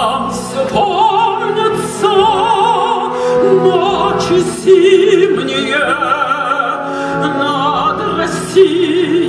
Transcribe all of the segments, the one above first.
нас ночи зимние над Россией.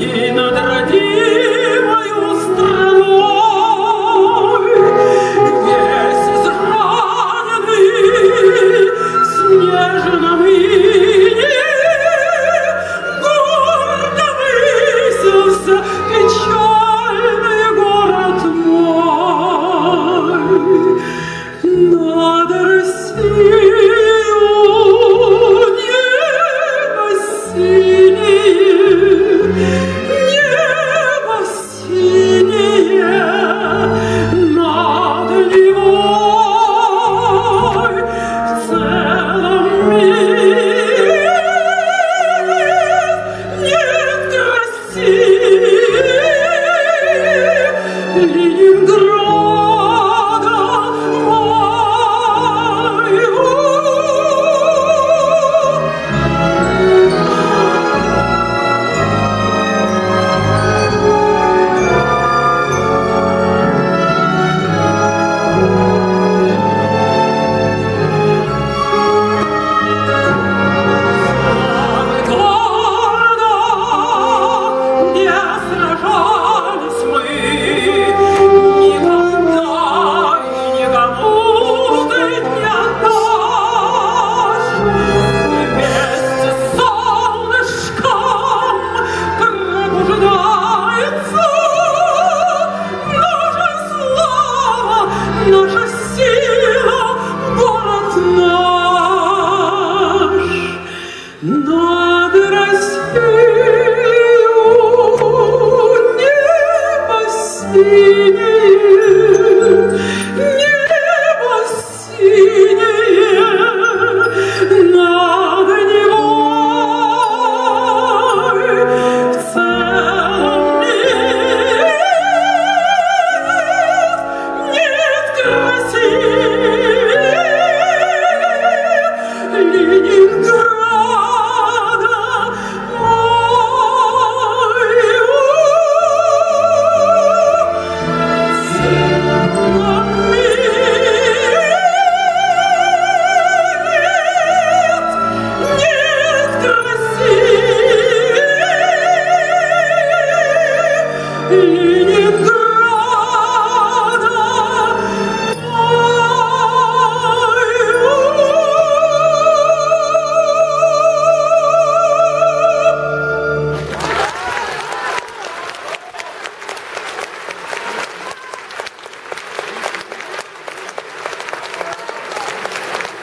You. No!